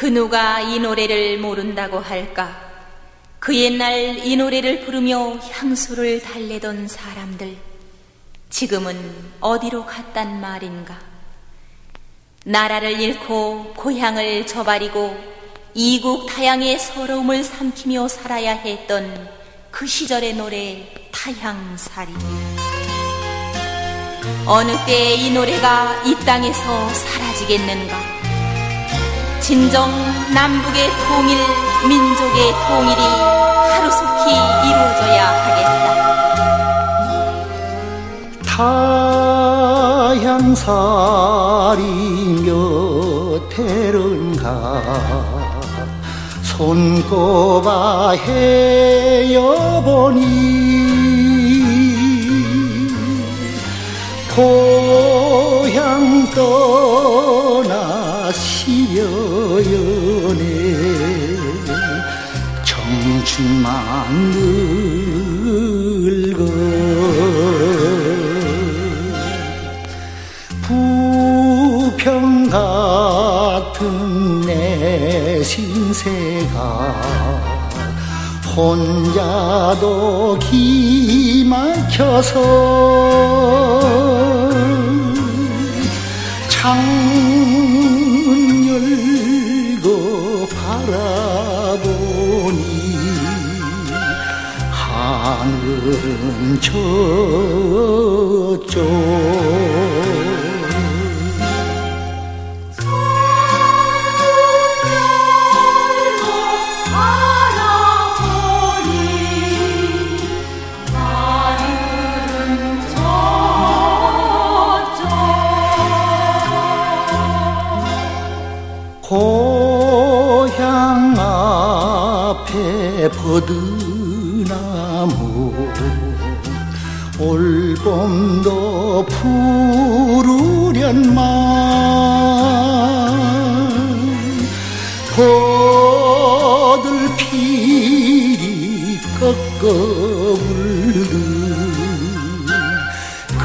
그 누가 이 노래를 모른다고 할까? 그 옛날 이 노래를 부르며 향수를 달래던 사람들, 지금은 어디로 갔단 말인가? 나라를 잃고 고향을 저버리고 이국 타향의 서러움을 삼키며 살아야 했던 그 시절의 노래 타향살이. 어느 때에 이 노래가 이 땅에서 사라지겠는가? 진정 남북의 통일, 민족의 통일이 하루속히 이루어져야 하겠다. 타향살이 몇 해른가 손꼽아 헤어보니 고 춘만 늙어. 부평 같은 내 신세가 혼자도 기막혀서 창문 열고 바라 하늘은 저쪽 고향 앞에 버드 나무. 올봄도 푸르련만. 피리 꺾어 울는 그